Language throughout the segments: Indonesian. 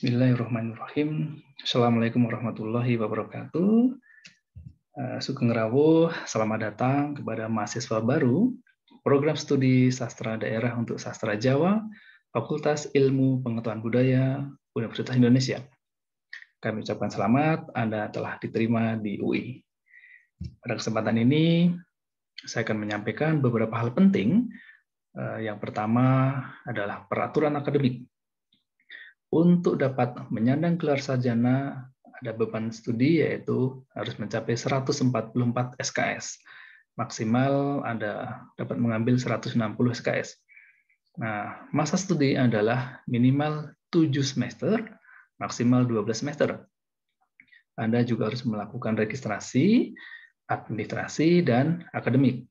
Bismillahirrahmanirrahim. Assalamualaikum warahmatullahi wabarakatuh. Uh, Sugeng Rawuh, selamat datang kepada mahasiswa baru Program Studi Sastra Daerah untuk Sastra Jawa, Fakultas Ilmu Pengetahuan Budaya, Universitas Indonesia. Kami ucapkan selamat, Anda telah diterima di UI. Pada kesempatan ini, saya akan menyampaikan beberapa hal penting. Uh, yang pertama adalah peraturan akademik untuk dapat menyandang gelar sarjana ada beban studi yaitu harus mencapai 144 SKS. Maksimal Anda dapat mengambil 160 SKS. Nah, masa studi adalah minimal 7 semester, maksimal 12 semester. Anda juga harus melakukan registrasi, administrasi, dan akademik.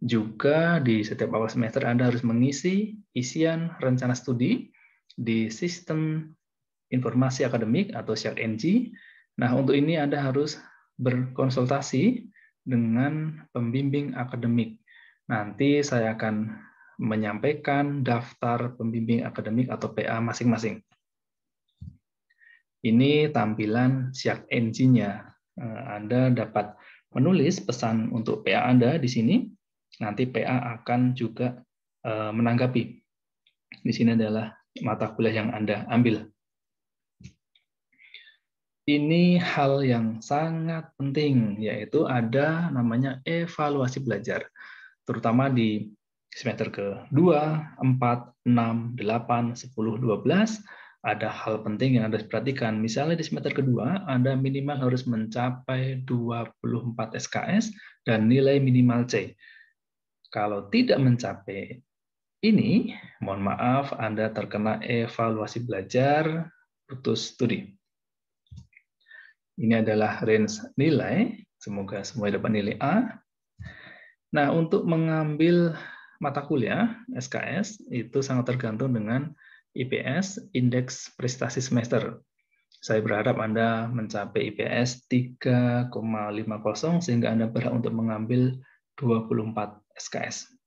Juga di setiap awal semester Anda harus mengisi isian rencana studi, di sistem informasi akademik atau NG. Nah, untuk ini Anda harus berkonsultasi dengan pembimbing akademik. Nanti saya akan menyampaikan daftar pembimbing akademik atau PA masing-masing. Ini tampilan NG-nya. Eh, Anda dapat menulis pesan untuk PA Anda di sini. Nanti PA akan juga eh, menanggapi. Di sini adalah mata kuliah yang Anda ambil. Ini hal yang sangat penting, yaitu ada namanya evaluasi belajar, terutama di semester ke-2, 4, 6, 8, 10, 12, ada hal penting yang Anda perhatikan. Misalnya di semester kedua, Anda minimal harus mencapai 24 SKS dan nilai minimal C. Kalau tidak mencapai ini, mohon maaf, Anda terkena evaluasi belajar putus studi. Ini adalah range nilai, semoga semua dapat nilai A. Nah, untuk mengambil mata kuliah SKS itu sangat tergantung dengan IPS, Indeks Prestasi Semester. Saya berharap Anda mencapai IPS 3,50 sehingga Anda berhak untuk mengambil 24 SKS.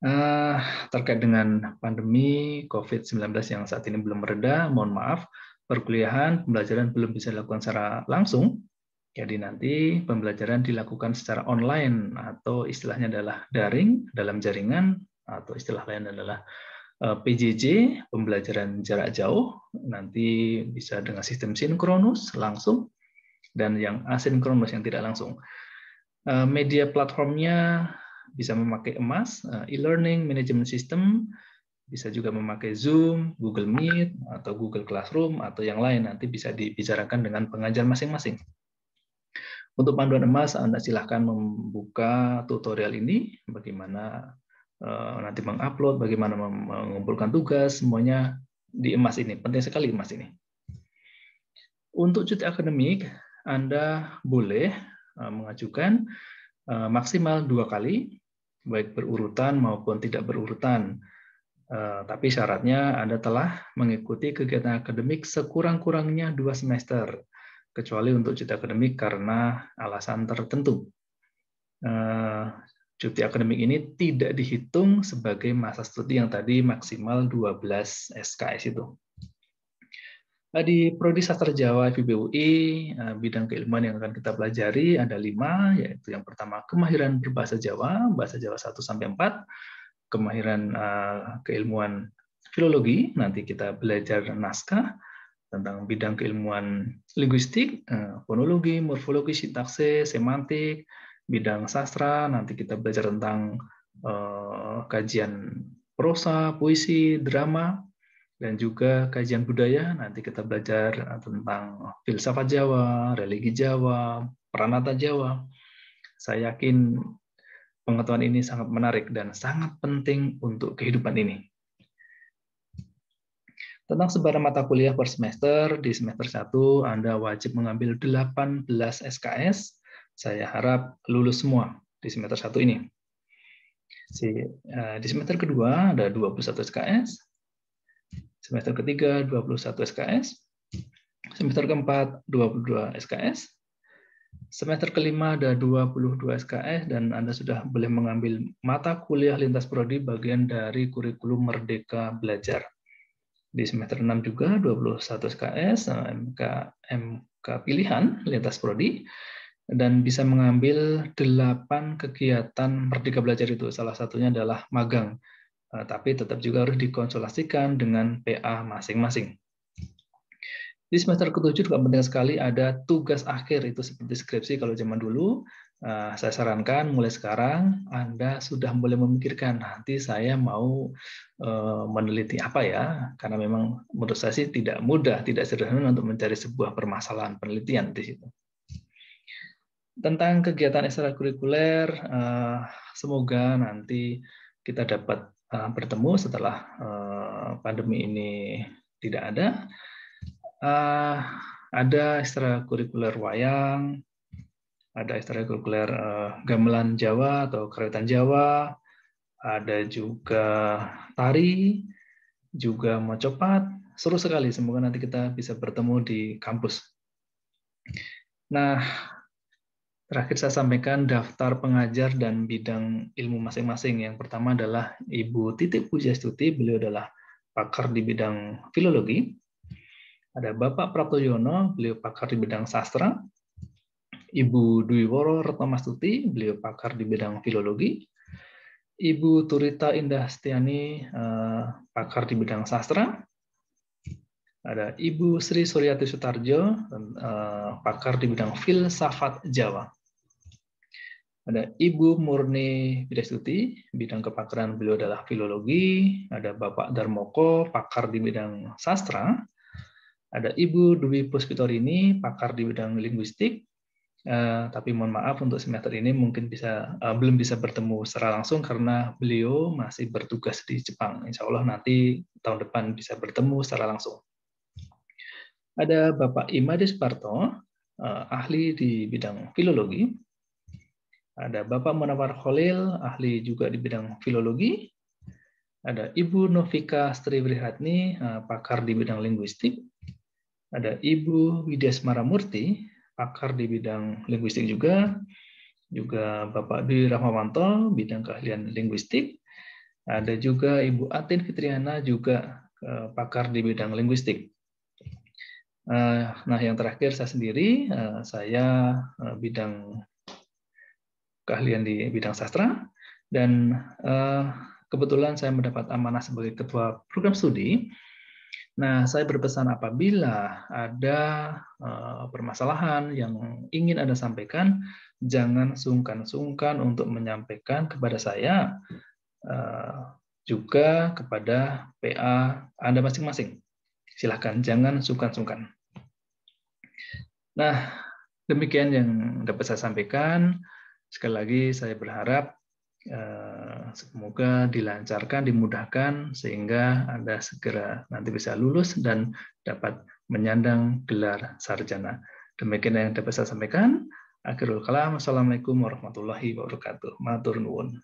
Uh, terkait dengan pandemi COVID-19 yang saat ini belum mereda, mohon maaf, perkuliahan, pembelajaran belum bisa dilakukan secara langsung. Jadi nanti pembelajaran dilakukan secara online atau istilahnya adalah daring dalam jaringan atau istilah lain adalah eh, PJJ, pembelajaran jarak jauh, nanti bisa dengan sistem sinkronus langsung dan yang asinkronus yang tidak langsung. Eh, media platformnya bisa memakai emas, eh, e-learning management system, bisa juga memakai Zoom, Google Meet, atau Google Classroom, atau yang lain. Nanti bisa dibicarakan dengan pengajar masing-masing. Untuk panduan emas, Anda silahkan membuka tutorial ini, bagaimana eh, nanti mengupload, bagaimana mengumpulkan tugas, semuanya di emas ini. Penting sekali emas ini. Untuk cuti akademik, Anda boleh eh, mengajukan maksimal dua kali baik berurutan maupun tidak berurutan. Eh, tapi syaratnya Anda telah mengikuti kegiatan akademik sekurang-kurangnya dua semester, kecuali untuk cuti akademik karena alasan tertentu. Eh, cuti akademik ini tidak dihitung sebagai masa studi yang tadi maksimal 12 SKS itu. Nah, di Prodi Sastra Jawa FIBUI, eh, bidang keilmuan yang akan kita pelajari ada lima, yaitu yang pertama kemahiran berbahasa Jawa, bahasa Jawa 1 sampai 4, kemahiran eh, keilmuan filologi, nanti kita belajar naskah tentang bidang keilmuan linguistik, eh, fonologi, morfologi, sintakse, semantik, bidang sastra, nanti kita belajar tentang kajian prosa, puisi, drama, dan juga kajian budaya. Nanti kita belajar eh, tentang filsafat Jawa, religi Jawa, peranata Jawa. Saya yakin pengetahuan ini sangat menarik dan sangat penting untuk kehidupan ini. Tentang sebaran mata kuliah per semester, di semester 1 Anda wajib mengambil 18 SKS. Saya harap lulus semua di semester 1 ini. Eh, di semester kedua ada 21 SKS, Semester ketiga 21 SKS. Semester keempat 22 SKS. Semester kelima ada 22 SKS dan Anda sudah boleh mengambil mata kuliah lintas prodi bagian dari kurikulum Merdeka Belajar. Di semester 6 juga 21 SKS, MK, MK pilihan lintas prodi, dan bisa mengambil delapan kegiatan Merdeka Belajar itu. Salah satunya adalah magang, tapi tetap juga harus dikonsultasikan dengan PA masing-masing. Di semester ke-7 juga penting sekali ada tugas akhir, itu seperti skripsi kalau zaman dulu. Eh, saya sarankan mulai sekarang Anda sudah boleh memikirkan nanti saya mau eh, meneliti apa ya, karena memang menurut saya sih tidak mudah, tidak sederhana untuk mencari sebuah permasalahan penelitian di situ tentang kegiatan ekstrakurikuler, eh, semoga nanti kita dapat eh, bertemu setelah eh, pandemi ini tidak ada. Ada ekstrakurikuler wayang, ada ekstrakurikuler gamelan Jawa atau keretan Jawa, ada juga tari, juga mocopat. Seru sekali, semoga nanti kita bisa bertemu di kampus. Nah, Terakhir saya sampaikan daftar pengajar dan bidang ilmu masing-masing. Yang pertama adalah Ibu Titik Pujastuti, beliau adalah pakar di bidang filologi. Ada Bapak Pratoyono, beliau pakar di bidang sastra. Ibu Dwi Woro Retnomastuti, beliau pakar di bidang filologi. Ibu Turita Indah Setiani, eh, pakar di bidang sastra. Ada Ibu Sri Suryati Sutarjo, eh, pakar di bidang filsafat Jawa. Ada Ibu Murni Widestuti, bidang kepakaran beliau adalah filologi. Ada Bapak Darmoko, pakar di bidang sastra. Ada Ibu Dwi Puspitorini, pakar di bidang linguistik. Uh, tapi mohon maaf untuk semester ini mungkin bisa uh, belum bisa bertemu secara langsung karena beliau masih bertugas di Jepang. Insya Allah nanti tahun depan bisa bertemu secara langsung. Ada Bapak Imade Sparto, uh, ahli di bidang filologi. Ada Bapak Munawar Khalil, ahli juga di bidang filologi. Ada Ibu Novika Stribrihatni, eh, pakar di bidang linguistik. Ada Ibu Widya Maramurti, pakar di bidang linguistik juga. Juga Bapak Dwi Rahmawanto, bidang keahlian linguistik. Ada juga Ibu Atin Fitriana, juga eh, pakar di bidang linguistik. Eh, nah, yang terakhir saya sendiri, saya bidang keahlian di bidang sastra dan uh, kebetulan saya mendapat amanah sebagai ketua program studi. Nah, saya berpesan apabila ada uh, permasalahan yang ingin Anda sampaikan, jangan sungkan-sungkan untuk menyampaikan kepada saya, uh, juga kepada PA Anda masing-masing. Silahkan, jangan sungkan-sungkan. Nah, demikian yang dapat saya sampaikan. Sekali lagi saya berharap eh, semoga dilancarkan, dimudahkan sehingga Anda segera nanti bisa lulus dan dapat menyandang gelar sarjana. Demikian yang dapat saya sampaikan. Akhirul kalam. Assalamualaikum warahmatullahi wabarakatuh. Matur nuwun.